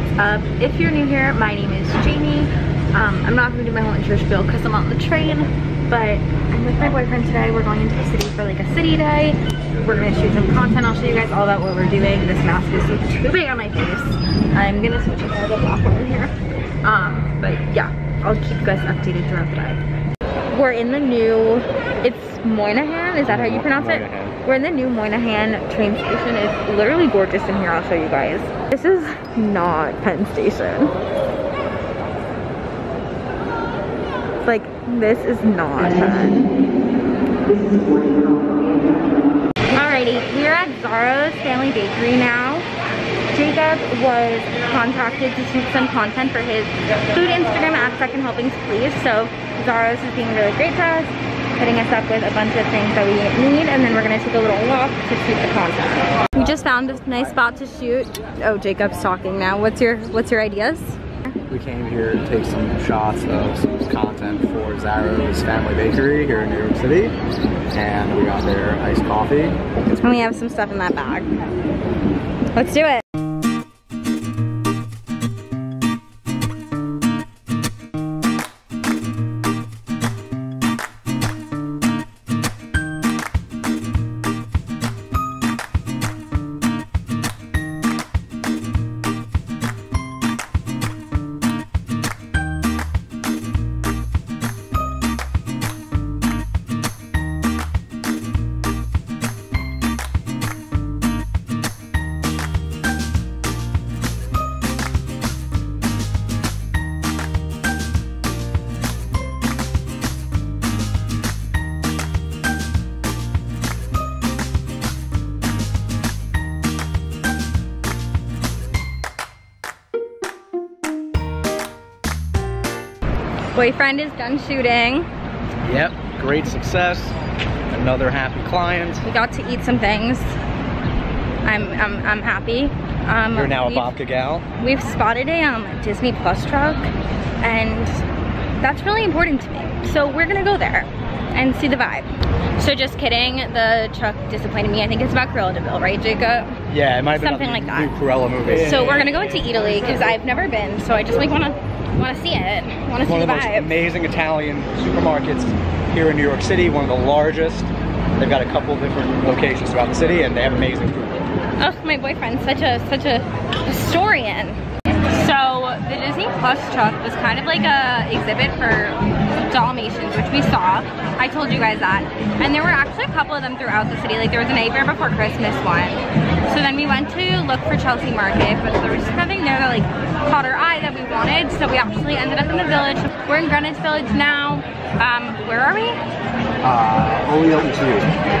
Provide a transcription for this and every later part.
what's up? If you're new here, my name is Jamie. Um, I'm not gonna do my whole intro spiel because I'm on the train, but I'm with my boyfriend today. We're going into the city for like a city day. We're gonna shoot some content. I'll show you guys all about what we're doing. This mask is too big on my face. I'm gonna switch it to black one in here. Um, but yeah, I'll keep you guys updated throughout the day. We're in the new, it's Moynihan, is that how you pronounce it? We're in the new Moynihan train station. It's literally gorgeous in here. I'll show you guys. This is not Penn Station. Like, this is not Penn. Alrighty, we're at Zaro's Family Bakery now. Jacob was contacted to shoot some content for his food Instagram at Second Helpings Please. So Zaro's is being really great to us, hitting us up with a bunch of things that we need, and then we're gonna take a little walk to shoot the content. We just found a nice spot to shoot. Oh, Jacob's talking now. What's your What's your ideas? We came here to take some shots of some content for Zaro's Family Bakery here in New York City. And we got their iced coffee. It's And we have some stuff in that bag. Let's do it. Boyfriend is done shooting. Yep, great success. Another happy client. We got to eat some things. I'm I'm, I'm happy. Um, You're now a babka gal. We've spotted a um, Disney Plus truck, and that's really important to me. So we're gonna go there and see the vibe. So just kidding, the truck disappointed me. I think it's about Cruella de Vil, right, Jacob? Yeah, it might be Something like new that. Cruella movie. So we're gonna go into Eataly because I've never been, so I just like wanna wanna see it, wanna see one of the most amazing Italian supermarkets here in New York City, one of the largest. They've got a couple different locations throughout the city and they have amazing food. Oh, my boyfriend's such a such a historian. So the Disney Plus truck was kind of like a exhibit for Dalmatians, which we saw. I told you guys that. And there were actually a couple of them throughout the city. Like there was an a Nightmare Before Christmas one. So then we went to look for Chelsea Market, but there was just nothing there that like wanted. So we actually ended up in the village. We're in Greenwich Village now. Um, where are we? Uh, Olio Etu.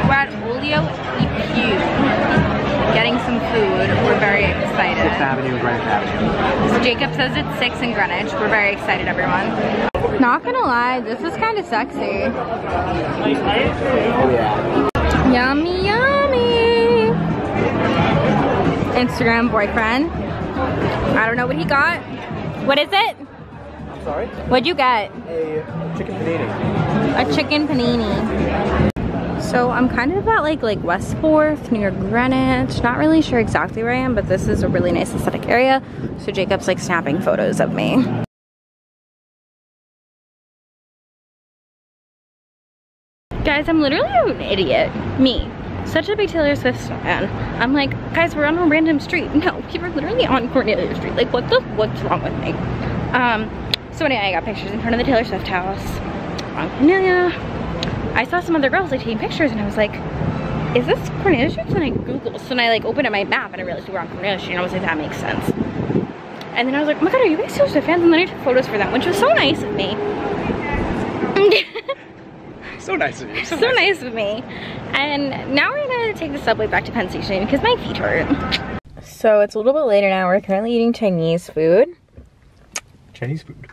We're at Olio EQ getting some food. We're very excited. 6th Avenue, Greenwich Avenue. So Jacob says it's 6 in Greenwich. We're very excited, everyone. Not gonna lie, this is kind of sexy. Oh yeah. Yummy, yummy. Instagram boyfriend. I don't know what he got. What is it? I'm sorry? What'd you get? A chicken panini. A chicken panini. So I'm kind of at like like West Fourth near Greenwich. Not really sure exactly where I am, but this is a really nice aesthetic area. So Jacob's like snapping photos of me. Guys, I'm literally an idiot. Me. Such a big Taylor Swift fan. I'm like, guys, we're on a random street. No, we were literally on Cornelia Street. Like, what the, what's wrong with me? Um, so anyway, I got pictures in front of the Taylor Swift house on Cornelia. I saw some other girls like taking pictures and I was like, is this Cornelia Street? And I Googled. So then I like opened up my map and I realized we were on Cornelia Street and I was like, that makes sense. And then I was like, oh my god, are you guys Taylor Swift fans? And then I took photos for them, which was so nice of me. So nice of you. so nice of me. And now we're gonna take the subway back to Penn Station because my feet hurt. So it's a little bit later now. We're currently eating Chinese food. Chinese food.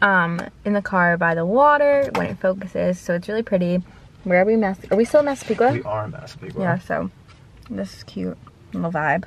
Um, in the car by the water when it focuses, so it's really pretty. Where are we? Mas- are we still in Massapequa? We are in Massapequa. Yeah. So this is cute. Little vibe.